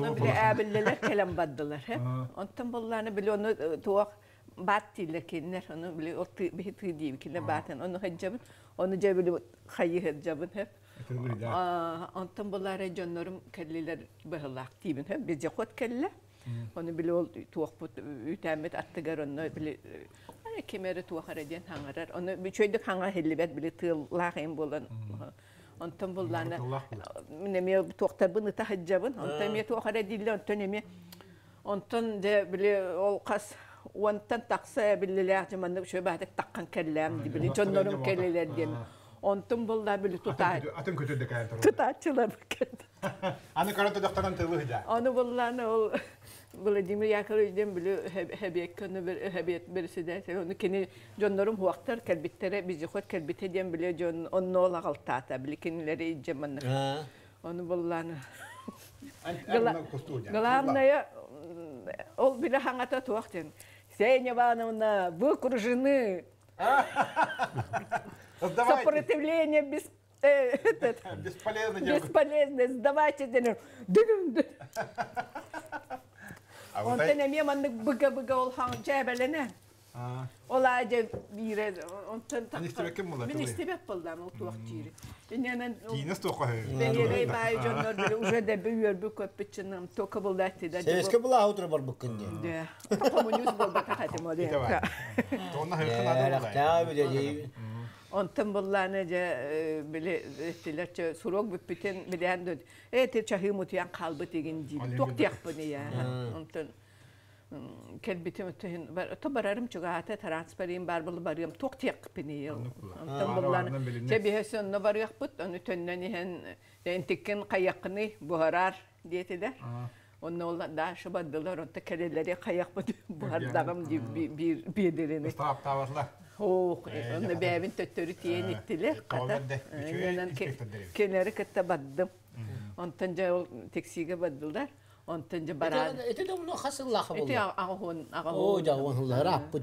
Onu bile äbilleler kelem baddılar. Ondan bollarını bile onu e, tuğak bat tille kinler onu bile o bir tı diye kinler batın onu hacabın onu cebili hayı hacabın hep. Aa, Ondan bollar canlarım kelliler bahılak diyebin hep biz yakot kelle. Onu bile ol tuğak bu ütemet attıgar onu bile Ana kemeri tuğak hangarar. Onu bir çöydük hangar hellibet bile tığlağın bolan. Tuğaktar bunu tahajjabın. Ondan me tuğakara dille ondan neme Ondan de bile ol kas ondan taksa billeler zamanında şöyle bahtek takkan kellem di bile canlarım kelleler diye. Ondan bollar bile tutar Атын көтөрдө кайын tutarçılar Аны карата да. Onu bollarını ol Vladimir Yakovlev'den bile hebiyet konu bir hebiyet birisi de sen onu kini canlarım huaktar kelbitlere bizi hot kelbite diyen bile can onu ola galtata bile kinileri cemanı. Ha. Onu bollarını Аны косту. Главное, ол бile хангата туактен. Сеня Ивановна, вы окружены. Сопротивление без... этот, Бесполезно Бесполезно, сдавайте. Дедім. Дүгім, дүгім. А Он вот тене мен мандык быга-быга ол хаң жәбәлене. А, Ол ажа бире, он тен Мен истебек ким болар, Мен тылы? истебек болдам, ол жири. Иненен Кийинес тоқы. Бейерей бай жоннор бире уже де көппичинем тока болдатты да. Севеске була аутра бар буккынде. Да. Коммунист болду кахатым ол. Ите бар. Тонна хыркын ады болай. Та bir de Ondan bollarını ja bile ettilerçe surok büpüten bilen död. Et çahı mutiyan kalbı degen gibi. Alem Tok bir diyak bunu ya. Ondan kelbitim ötühin bar to bararım çoga hata transferim barbılı barıyım tok diyak beni. Ondan Ha, bollarını aralarından bilinmez. ce bihesin no barıyak but onu tönnen hen dentekin kayakını buharar diyetiler. Onun ola da şu baddılar onta keleleri kayak bu buhar dağım diye bir bir bir derini. Стап таварлар. Oh, onu bebin töttörü tiyen ittiler. Tamam, Kata. ben de üçü Aynen, inspektör ke- derim. Kenarı kıtta baddım. Ontanca o teksiye baddılar. Ontanca barar. Ete de bunu hasıllah Eti buldu. ağahun, ağahun. O da onu rap bıçı. Rahatına. Ontan bullanıca tuakka. Da bu tuğcanın kolu bir ama bu da hıs bıkkına. Kuan jango tüfetin bolun. Tan, nottan üçe cennet Уру kuru тебеске хагына жоннор ады человечный хавыктар. Oto ol bili de bir ol, kini ol şut kalan bili kayavıp bıhıla.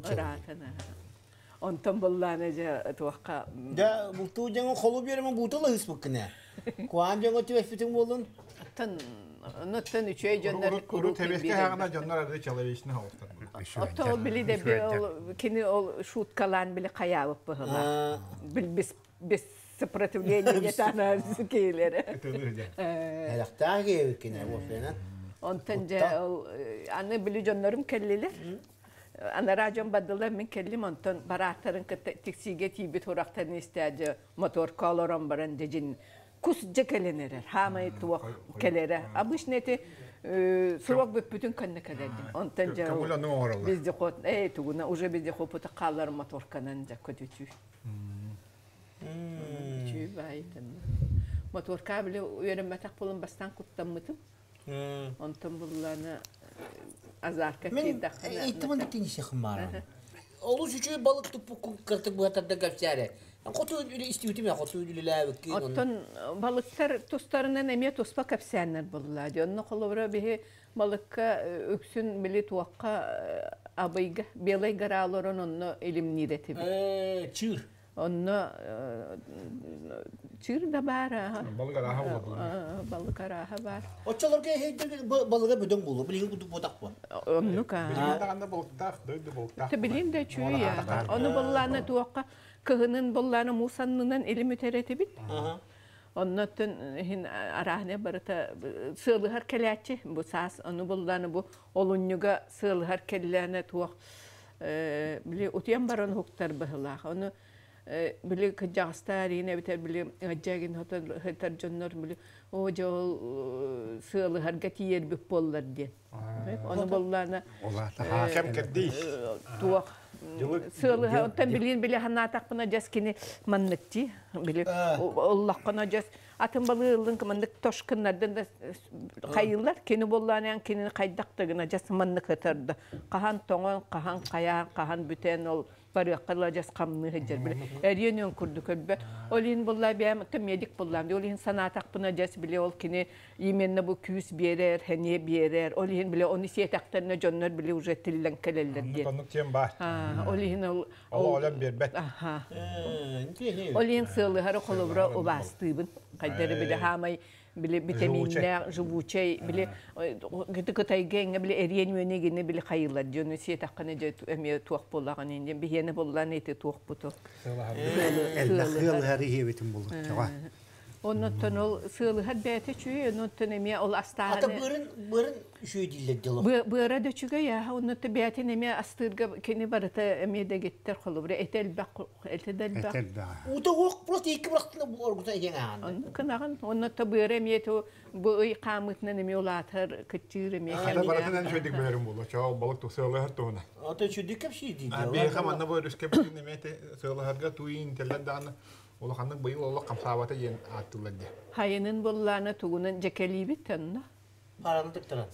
Ha. Bil bis bis сопротивление yetana sikeyleri. Тылы да. Ayakta gevkine bu falan. Ontanca ol, anne bili canlarım kelliler. Ana racon badılar min kellim ontan baratarın kıta tiksige tibit horaktan istedi motor koloran baran decin. Kus cekelenir. Hamayı tuvak kelere. Abış neti Сурок біп бүтін кәнні кәдәді. Онтан жа Камуля ну оралар. бізде қот, эй, тугуна, уже бізде қопыты қалар моторканан жа көтүчү. Чүй байтын. Моторка біле үйренмәтәк болын бастан куттаммытым. Онтан бұлланы азарка Мен кейдақына. eğitimin de tinişe kımara. Olu şu balık tupu kırtık istiyotum ya kotu öyle lavık ki. Оттон балыктар тустарынан эме туспа капсианнар булла. Дионно колобра бихи балыкка өксүн били туакка абыйга белай гаралорон онно элимнирети. Eee çığır. Онно чыр да бар. Болуктак, дөйдү болуктак. Тебилин да чүй я. Оны кыгынын булланы мусаннынан элим үтерети бит. Оннотун хин арахне барыта сыылыхар келячи бу саас ону булланы бу олуннюга сыылыхар келләне туак били утян баран хуктар быһылах ону били кыжагыстар ине битер били аджагин хотар хотар жоннор били о жол сыылыхарга тиер бип боллар диен ону булланы Ола хакем кедди. туак сыылы оттан билин биле ханатак бына жас кини манныкти биле оллаккана жас. Атын балыылын кымандык тошкыннардан да кайылар кини боллаан кини кайдактыгына жас маннык хытарды кахан тоңон кахан каян кахан бүтен ол барыаккала жас камны хыжар биле эриенен курду көлбө олин булла бям тем медик буллам ди. Олин санатак бына жас биле ол кини именно бу күс берер хене берер. Олин биле оны сиетактарына жоннор биле уже тиллен келелер ди тем бар. Олин ол Ола олем бербет. Eee. Олин сылы хары колобра обастыбын. Кайдары биде хамай Биле витаминнер, живучей, биле гыты кытайгенге биле эриен өнегине биле хайылар. Жөні сие таққаны жö эме туақ болаған енді. Бихені болған еті туақ бұты. Элбэх хыл хары хебетин булду. Оннотон ол сыылыхар бәті чүй, оннотон эме ол Ата астағаны... бырын бырын үшүй диллер дылы. Быра да чүгө я, оннотон бәті неме астырга кені барыта эме де геттер қолы. Бұра этел бақ, этел бақ. Этел баа. Ута оқ просто екі бірақтына оргута еңаған. Онны кынаган, оннотто быра эме то бый қамытна неме олатыр кытчыр эме Ата баратынан шөйдік бәрім болу. Чау балық тұқсылы хат туғына. Ата чүді кәп шей дейді. Бейхам анна бой рүске бәтін неметі сылы хатға туйын теллер дағаны. Ол ханның бұйыл олы қамсабаты ен аттылар де. Хайынын болланы тугунан жекелибит тонна. Параны тықтыран.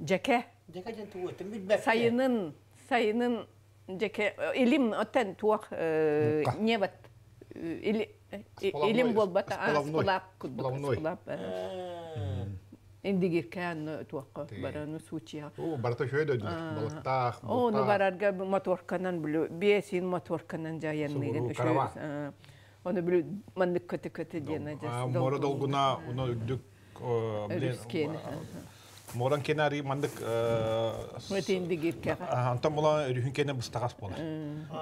Жеке. Дека жан туғы өттім білбәк. Сайынын, сайынын жеке, илим оттан туақ не бат. Илим болбата, споловной. сполап кудбак, Споловной. Индигиркән туаққа бараны сучия. О, барата шөй дөйді. Балықтақ, Оны барарга моторканан билу, бесин моторканан жаянныгын. Карава. Оны билу мандык көтө көтө дена Мора долгуна, уна үддік. Рүскені. Моран кенари мандык Өте индигиркә. Антон була рүхін кені бұстағас болар.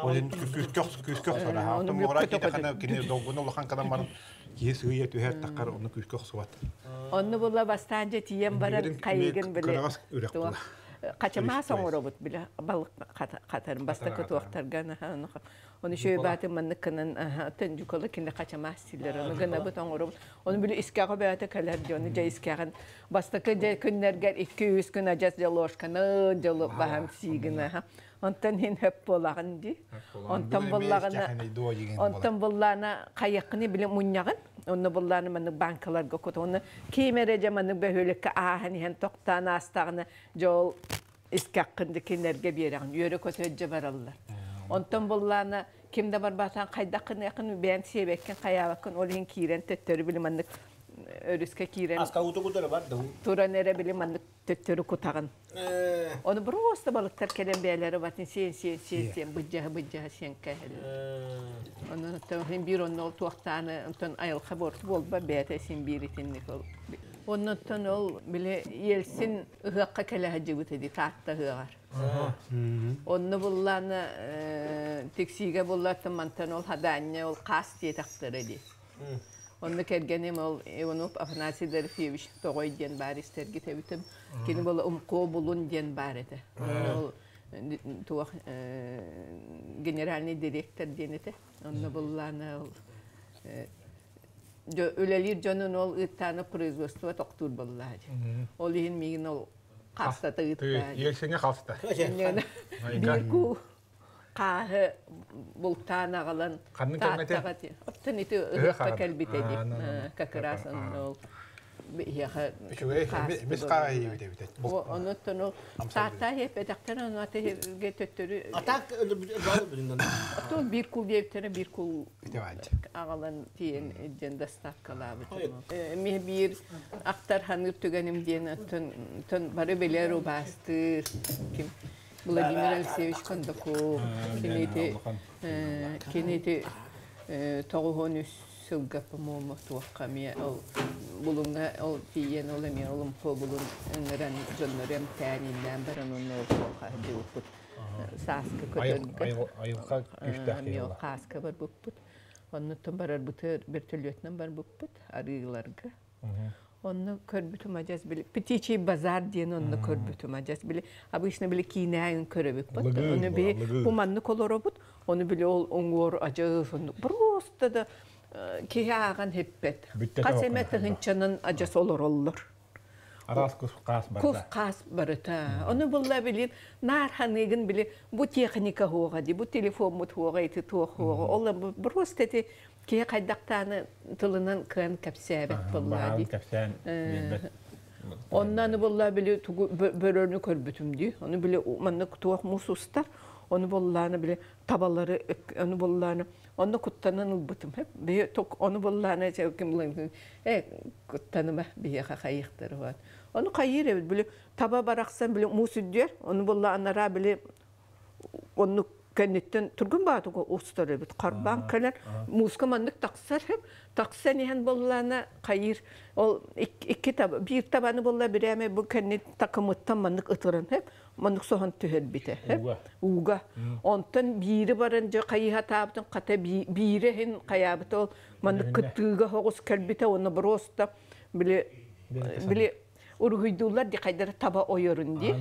Олен күскөк күскөк сора. Оны Антон көтө кені қана кені долгуна улахан кадан барын киес үйе түхер таққар оны күскөк суат. Онны була бастанча тиен барар кемек биле. кырагас үрек була. Качама Турист соңоробут биле балык катарын баста көтөктөргөн оны оны шөй баты манны кынын тен жуколы кинде качама стилер оны калар жоны жа искаган баста кыжа күннергер 200 күн ажас жалошканы жолу бахам сигина онтан хин хөп болагын ди онтан боллагына Онтан буллана кайыкны биле муньягын. Онны булланы мен банкаларга кот. Онны кемере жаманы бөһөлеккә аһын һәм токтан астагны жол искаккынды кинерге берәгән. Йөрө көтөҗә бараллар. Онтан булланы кимдә бар басан кайдакын якын бән себеккен каябакын ол һин кирен төттөрү өрүскә кирен Аска уты күтәрі бар да. тура нере биле мен төттөрү кутаган. Оны просто балыктар келен бәләре батын сен сен сен сен бүҗҗә бүҗҗә сен кәһел. Онан тәһин бир оннол туактаны онтон айыл хабор болба бәте син бир итинник ол. Оннан тон ол биле елсин ыгакка келе хаҗыбыт иди татта ыгар. Онны булланы тексиге буллаты мантан ол хаданне ол кас тиетактыр иди. Онны кергенем ол Иванов Афанасий Дорофеевич тогой ден бар истерги тебитим. Кини бол умко булун ден бар эте. Ол туах генеральный директор денете. Онны булланы ол өлелир жонун ол ыттаны производство токтур буллар. Ол ин мигин ол. Bir ku kahı bultan ağalan Kanın kelmeti? Оттан ити ıhıkka karan. kelbitedi. Ha, bite bite. Onuttan ol. Tahta hep edaktan onu ate getöttürü. Atak bağlı birinden. Atol bir kul yevtene bir kul Bite bence. ağalan tiyen jen dastak kalabı. Mi bir aktar hanır tügenim tuakka diuput. Saskı kötörgü. Ayılqa güçtəxti. Мел хаска бар барар. Онны көрбүтүм ажас били. Птичий базар диен онны көрбүтүм ажас били. Обычно Оны буманны колоробут. Оны ол оңор ажас. Просто да Бүттө Касемет хынчанын ажас олор оллор. Арас кус қас Кус барда. қас барыта. Оны бұлла білін, нар ханығын білі, бұ техника ди, бұ телефон мұт хуға, еті туға хуға. Ола просто қайдақтаны тылынан ди. Ди. Оны манны мусустар. Бұлланы, оны куттанын ұлбытым. Бе ток оны бұлланы кімлің, э, куттаныма бе қайықтары бар. Оны қайыр ебіт білі таба барақсан білі мусүддер, оны бұлла анара білі оны кеннеттен тургун баатыга устары бит карбан келер музыка маннык таксар хеп такса нехен боллана кайыр. Ол икки таб бир табаны болла биреме бу кеннет такымыттан маннык ытырын хеп маннык сохан төһөр бите хеп Уга. онтон бири баран же кайыха таабытын ката би- бири хин каябыт ол. Маннык кыттыга хогус келбите оны броста биле биле ургуйдуулар ди кайдара таба ойорун ди.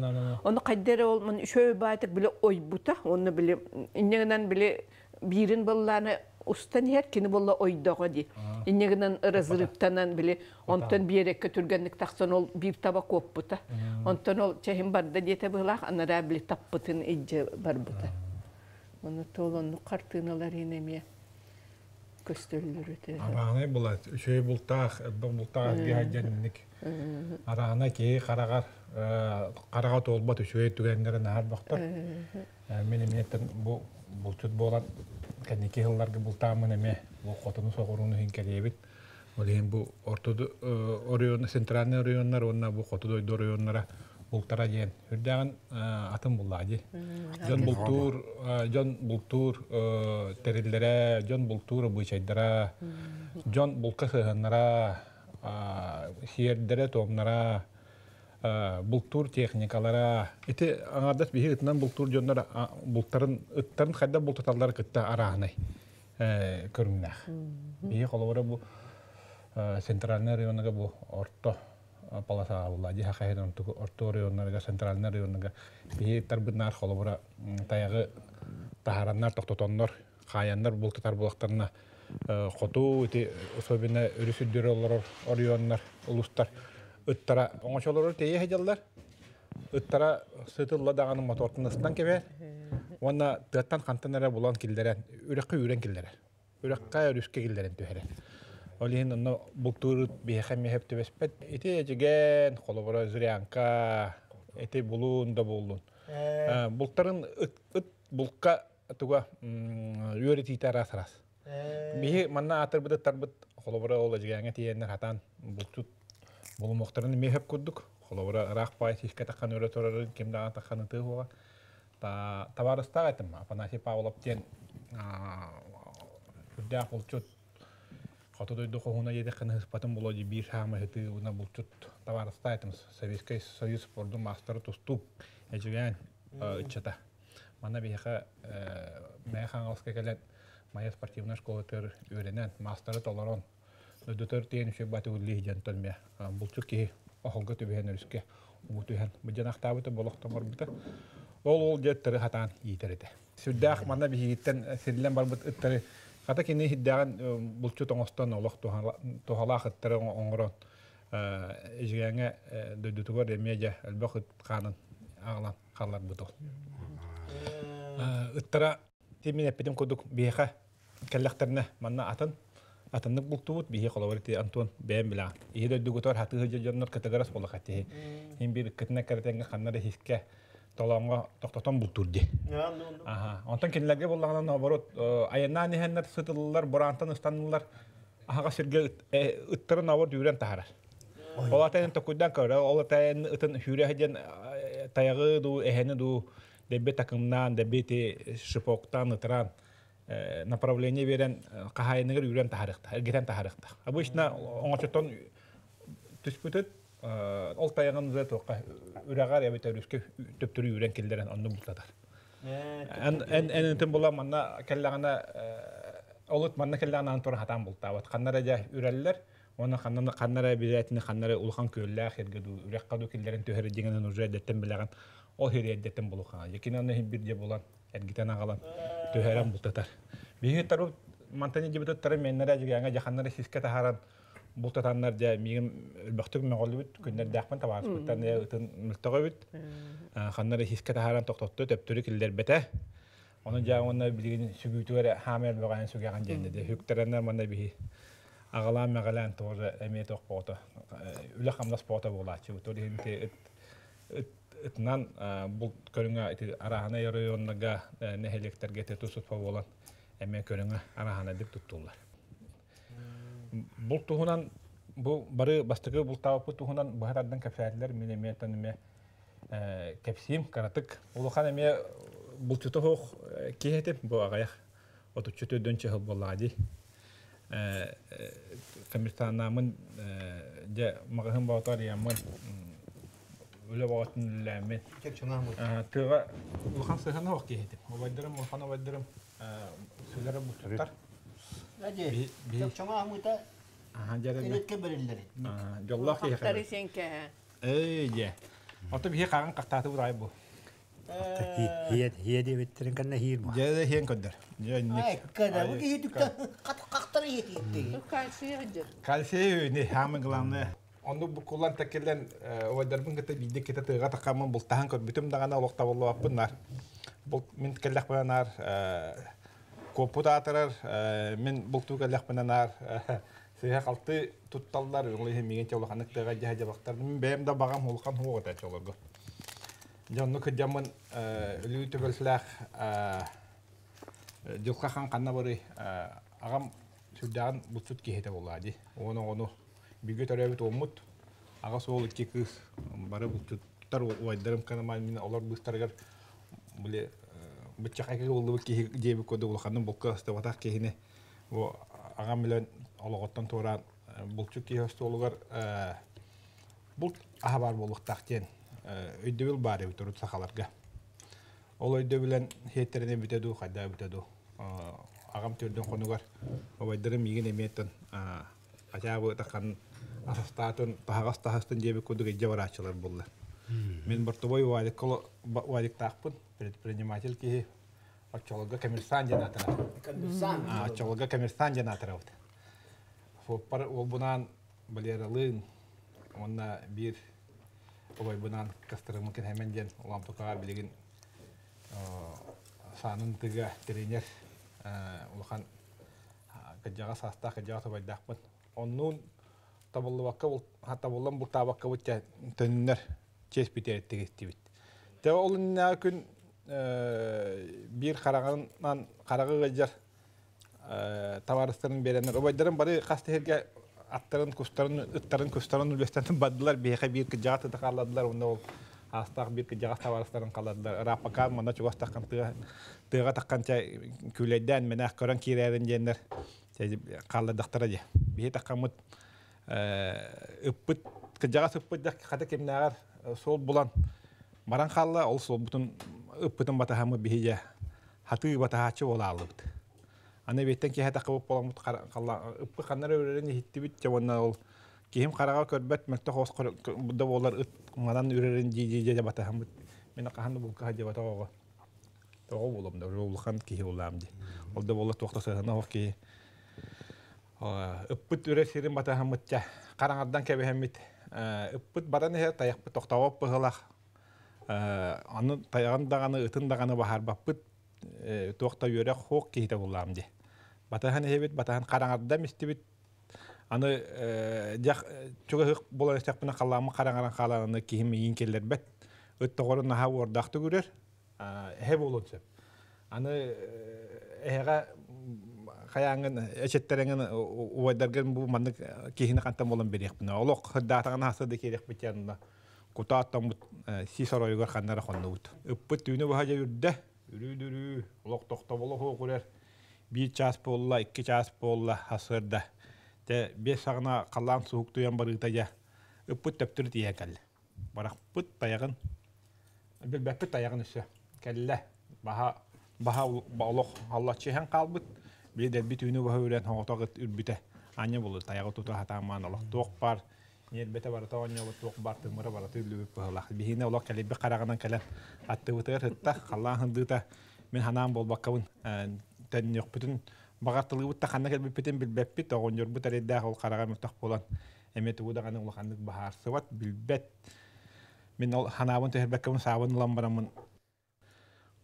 Оны кайдара ол мен шөй байтык биле ойбута, оны биле иннегенен биле бирин болланы устан хер кини болла ойдого ди. Иннегенен разрыптанан биле онтон биерекке түргенлик таксан ол бир таба коппута. Онтон ол чехин барда дете булах анара биле таппытын ижже барбута. Оны толонну картыналар инеме көстөллөр өтө. Арағанай була, үшөй бултақ, бұл Арағана ки қарағар, қараға толбат үшөй түгендері нәр бақтар. Мен емнеттен бұл булчут болан кәнеке хылларга бултамын эме, бұл қотыны соғыруны хин кәлебит. Ол ен бұл ортоды орионы, центральный орионнар, онна бұл қотыды ойды орионнара бултара ден. Үрдәгән атын буллади. Жон бултур, жон бултур териллере, жон бултур буйчайдара, жон булка сыһыннара, хиердере томнара, бултур техникалара. Ити аңардас биһи ытынан бултур жоннар бултарын ыттарын хайда бултаталлар кытта араһынай. көрүннах. Биһи колобора бу центральный районга бу орто паласа алла жи хахайдан орто районнарга центральный районга биһи тарбыннар колобора таягы тахараннар токтотоннор хаяннар бултатар булактарына хоту ити особенно үрүсүддөр олор орионнар улустар ыттара оңочолору тeye хеджаллар ыттара сытылла даганы мотортун ыстан кебе Уонна тыаттан хантанара булан киллерен, үрекке үрен киллерен. Үрекке үрүскө киллерен төһөрен. Олин онно бултур биһэхэ меһеп төбеспет. Ити жеген холобора зырянка, ити булун да булун. Бултарын ыт булка туга үйөрі титара сарас. Биһи манна атыр быды тарбыт холобора ола жегенге тиеннер хатан бултут булмоқтарын меһеп курдук. Холобора рах пай сишке таккан өрө торарын кимдаган такканы тыгыга. Та табарыста айтым Афанасий Павлов тен үрдәк булчут Хаты дойду хохуна еде кыны хыспатын боло ди бир хама хыты уна булчут табарыста айтым Советский Союз спорту мастер туступ эжеген ычата. Мана биха мэхан алска келет моя спортивная школа төр үйренен мастеры толорон. Өдөтөр тиен үшө баты улли хижен төлме булчут ки охолга төбөһөн өрүскө убутуһан быжанактабыты болохтомор бита ол ол жеттері хатан итереді. Сүрдәк мана бихиттен сирлен барбыт ыттары хата кини хиддаган булчу тоңостон олох тухалах ыттары оңорон. Ижгәңе дөдүтүгөр эмеже элбах канын аглан каллар бутул. Ыттара темин эпидем кодук биха келлектерне манна атын атыннык бултуут бихи коловарити Антон бэм била. Иһи дөдүгөтөр хаты хыжы категорас болахати. Хим бир кытна картенге ханнары хиске толонго токтотон бултурди. Аха. Онтон кинлерге боллаган наоборот аянна нехеннер сытыллар, борантан ыстаныллар. Ага сирге ыттырын авыр дүүрен тахара. Олатайын токуйдан көрө, олатайын ытын хүрэ хеден таягы ду, эхени ду, дебе такымнан, дебе шипоктан ытыран направление берен кахайныгыр үрен тахарыкта, эргетен тахарыкта. Обычно оңочотон түспүтөт ол таягын үзе тоққа үрәгәр әбет өрүскә төптүрү үрән килдерен онны бултатар. Эн эн энтен була манна келлагана олут манна келлагана антор хатан булта. Вот ханнара ja үрәлләр, оны ханнара ханнара билетini ханнара улхан көллә хирге ду үрәк каду килдерен төһәр дигәнен уже дәттен билгән. Ол хире дәттен булухан. Якин аны бир дә булан, эргитен агалан төһәрән бултатар. Биһи тару мантани дибет тары меннәрә дигәнгә жаханнара сискә тахаран бултатаннар да мигем өлбөктүк мөголүбүт күннер дәхмән табаас буттан я ытын мөлтөгөбүт ханнары хискә таһаран токтотты төптүрү киллер бете оны жа оны билген сүгүтүгөр хамер бөгән сүгәгән женде де хүктерәннәр манда бихи агалам мәгалән тоже эме ток пото үле хамлас пото булачы то динте ытнан бул көрүңө арахана районнага нехелектерге тетусут болан эме көрүңө арахана дип туттулар Бұл туһунан бу бары бастыгы бул табы туһунан бахардан кәфәтләр минеметен ме кәпсим каратык. Улухан эме булчута хох киһетим бу агаях отуччу төдөн чыгыл боллади камертанамын же магахын баатар ямын үле баатын ләмен Тек чана мут. тыга улхан сыхана хох киһетим обайдырым улхан обайдырым сүләре булчуттар Әже. Би- би- Тек чана мута аха жарыгы элекке берилләре. жоллах Хақтары киһетим сенке. эй же Ото бихи каган кактаты бу. Хие хие де биттерин канна хир ма. Жеде Ай, не хамын главное. Онду бу кулан такелен ойдарбын кете бидде кете тыга көр. Бүтүм дагана. Бул мен келлек бем да багам биге төрәбит омут. Ага соол икки кыз бары бутсуттар уайдарым канамай мен олар бустаргар буле бычак айга болду ки жеби коду булханын булка астабатак кехине. О агам белән ологоттан тора булчу ки хостолугар бул ахабар болуктактен өйдөбүл бары битурут сахаларга. Ол өйдө билен хеттерине бүтөдү, кайда бүтөдү. Агам төрдөн конугар обайдырым иген эметтен ачабы такан асастатын тагас тагастын жеби кудуга жабарачылар булды. Мен бортовой валик кол валик тахпын предприниматель ки очолга коммерсант жанатара. Kamırsan. А очолга коммерсант жанатара. Фоппар ол бунан балералын онна бир Обай бунан кастырымы кен hemen ден улам тукага билеген санын тыга тренер улахан кыджага саста кыджага оннун табыллыбакка бул хата буллан бул табакка бутча төннөр чес битереттигистибит те ол инна күн бир караганан карагы гыжар товарыстарын беренер обайдарын бары кастыхерге аттарын кустарын ыттарын кустарын үлестен баддылар бейхе бир кыджага тыта калладылар онда ол астак бир кыджага товарыстарын калладылар рапака мана чугас таккан тыга тыга такканча күлейден мене көрөн кирерин жендер калладыктара же бие таккамыт ыппыт кыджага сыппыт да ката кемнагар сол булан. Баран халла ол сол бутун ыппытын батахамы бие хаты батахачы бола алыбыт. Аны беттен кеһә тақып боламыт қалла ыппы ханнар өререн хиттибит жабанна ол кихим карага көрбәт мәктә хос буда болар ыт манан өререн жи жи жи батахамыт мен каһанны бул каһа жаба тагы тагы болам да ул хан кихи улам ди. Ол да болар тохта сана хох ки ыппыт өрер сирин батахамытча караңардан кебехемит ыппыт баран хе таяк тохтавап быһылах аны таяган даганы ытын даганы бахар баппыт туохта үйөрек хоок кихите буллаам ди батахан эбит батахан караңарда мистибит аны жак чуга хык болан эстекпина калламы караңаран каланы кихим ийин келлербет ыттогорун наха уордакты күрер болун сеп аны эһега хаяңын эчеттереңин уайдарген бу маннык кихини кантан болон берекпин олок хыддаатаган хасыды керекпит янына кутааттан си соройгор ханнара хоннубут ыппыт түүнү баха жүрдө үрүдүрүү олок токто боло хуукурер бир час болла икки час болла хасырда те бес сагына калаан сууктуян барыта я ыппыт төптүр тие калли баракпыт таягын билбеппит таягын үсө келле баха баха олок аллачыхан калбыт бир бит үнү баха үрен хоотогыт үрбүтэ аня болу таягы тута хатааман олок туок бар Нербете бар оння вот тук бар тымыра бар тылы беп бахла. Бихине олок келе бе караганан келе атты бутер хытта халлан хындыта мен ханам бол баккабын тен yok бүтүн багартылы бутта ханна кел бепетен билбеп бит огонjor бу таре да ол караган мутак болан. Эмет бу даганы ул ханнык бахар сыват билбет. Мен ол ханабын тер беккабын сабын ламбарамын.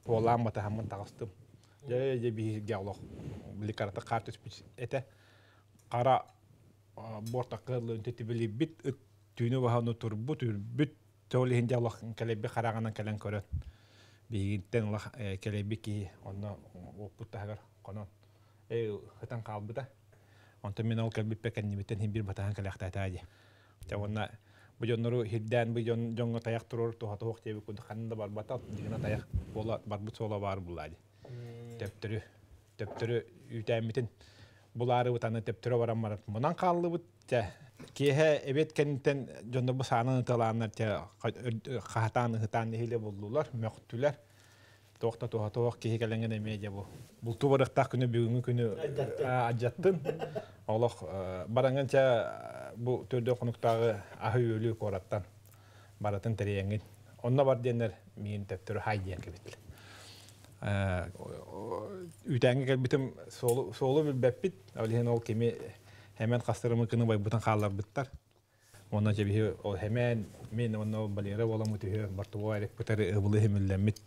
Болам мата хамын тагыстым. Же же би гялох. Ликарта картус пич эте. Кара бортаккылын тетибили бит ыт түйнү баханы турбу түрбүт хинде аллах келеби караганан келен көрөт бигиттен аллах келеби ки онно оппут тагар конон э хатан калбыта онто мен ол келби пекен нибитен хим бир батаан келехта таади те онна бу жоннору хирдән бу жон жонго таяк турор туха тух тебе куду ханында бар бата дигина таяк бола барбут сола бар булады төптөрү төптөрү үтәмитин булары бутаны төптөрү барам барат. Мунан бут те кеһе эбет кентен жонно бу саны таланнар те хатан хатан хиле булдулар мөктүләр тоқта тоға тоқ кеһи кәләңгән эмеҗә бу. Бул тубарыктак күнү бүгүнкү күнү аҗаттын олох бараңганча бу төрдө конуктагы ахы өлү кораттан баратын тереңин онна бар денер миин төптөрү хай диен кебит үтәңге кәлбитим солу солу билбеппит алиһен ол кеме hemen kastırımı kını bay butan kallar bittar. Ondan cebi o hemen min onu balira wala mutu bartu wayrek bitar ıbılı hemillemmit.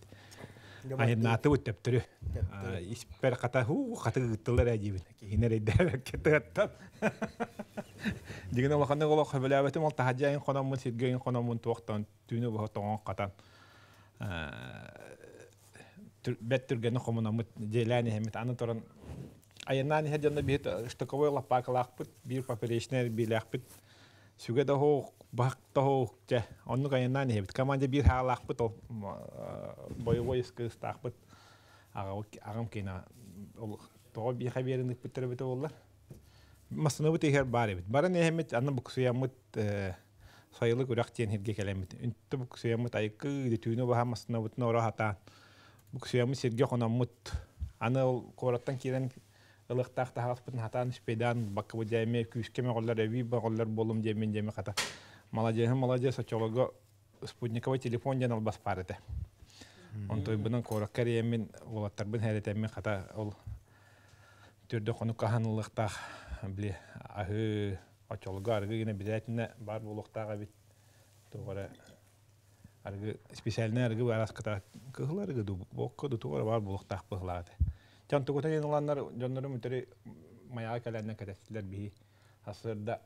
Ayın natı bu teptürü. İsper kata hu kata gıttılar acibin. Hine reyder kete attam. Digine wakanda golo khabalabetim al tahajjayin qonamun sirgeyin qonamun tuwaqtan tüyünü bu qatan. Bet türgeni qomunamut jelani hemit аны торан Айынан хәдәнә бит штыковой лапакалакпыт, бир поперечный билякпыт. Сүгә дә хо бак та хо те. Онны айынан хәбит команда бир халакпыт ол боевой скыстакпыт. Ага агам кена ол то би хәберин биттер бит оллар. Масына бит һәр бар бит. Бара не хәмит аны бу ксуямыт сайылы күрәк тен һәргә кәләмит. Интә бу ксуямыт айкы дитүне бу хамасына бит нора хата. Бу ксуямыт сергә хонамыт. Аны кораттан кирен ылыктак тахаспытын хатан спедан бакка бу жайме күскеме голлар эви голлар болум жемен жеме ката молодец молодец очолого спутниковый телефон жан албас парыты он той бунан кораккар емен улаттар бун хәретеме ката ол түрдө кону каханылыктак били ахы очолого аргы гына обязательно бар булуктага бит тугара аргы специальный аргы барас ката кыхларгы ду бокко ду тугара бар булуктак быхлады Жан тугута ен уланнар жоннору мүтери маяга биһи. Асырда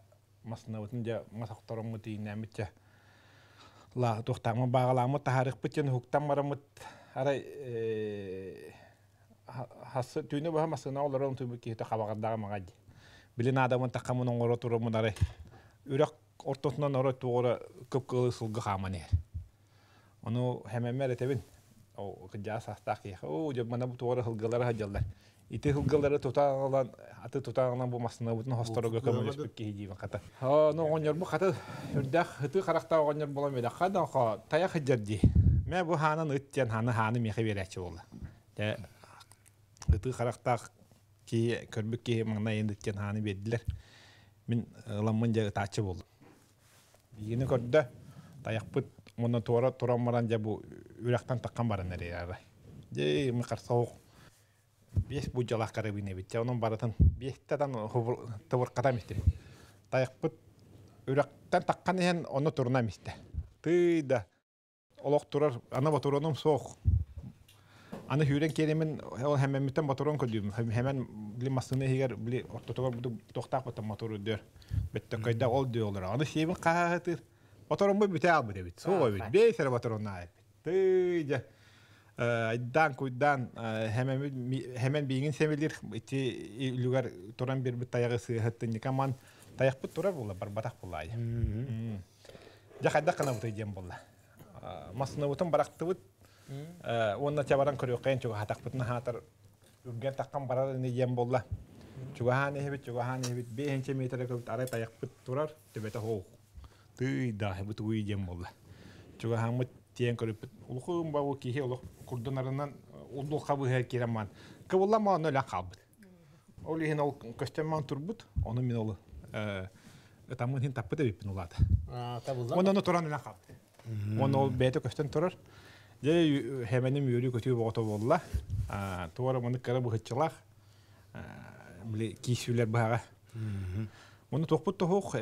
жа. Ла хуктан марамыт. Арай хасы түйне баха масына оларын түбі кейті қабағандағы мағади. Білін адамын тақамын оңғыры оры туғыры көп. Аты тутағылан бұ масына бұтын хосторога көміліс бүк кейі деймін қата. Ну, оңыр бұ қата үрдәк хыты қарақта оңыр болам еді. Қадан қо, тая хыджар дей. Мә бұ ханын үттен ханы ханы меқи берәчі болды. Ыты қарақтақ ки көрбүк ки маңна енді үттен ханы берділер. Мен ламын жағы тачы болдым. Бигini көрді, таяқпыт, мұны туара туран маран жа бұ үрақтан таққан барын әрі әрі. Жей, мы қарсауық. Бес бұ жалақ қарабыне бит. Оның баратын бестадан тұвыр қатам істе. Таяқпыт, үрақтан таққан ен оны тұрынам істе. Тыйда. Олық тұрар, ана батураным соқ. Аны хүрен керемен ол хәмәммиттен батурон көдүм. Хәмән били масыны хигер били ортотогор бу тохтак бата мотору дөр. Бетте кайда ол ды олар. Аны шебин кахатыр. Моторун бу бите албы дебит. Соо бит. Бейсер моторун най. Тыйда. Айдан куйдан хәмән бигин семелер ити люгар туран бир бит таягы сыһаттын никаман таяк бит турар була бар батак булай. Жахайда кана бу тыйдем була. Масыны бутун баракты бут онна чабаран көрөккен чуга хатак бутна хатар үрген таккан барар не ем болла чуга ханы хебит чуга ханы хебит 5 метр көп ара таяк бут турар тебете хо тый да хебит уй ем болла чуга хамы тиен көрөп улхум бабу кихе улух курдунарынан улдул кабы хер кераман кыбылла ма нөла калбыт ол ихин ол көстеман турбут оны мен ол тамын хин таппыта биппин улада оны туран эле калбыт оны ол бете көстен турар Же хеменим юрий көтү бото болла. А туара муны кара бу хчылах. Оны тоқпыт тоқ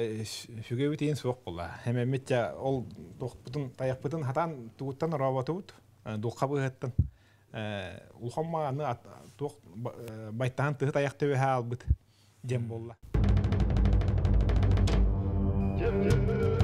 сүгеуі тейін соқ бұла. Хәмәмметте ол тоқпытын, таяқпытын хатан тұғыттан рауаты э, өт, доққа бұғыттан. Э, улхамма аны тоқ э, тұғы таяқ тебе халбыт, жем болла. Жем-жем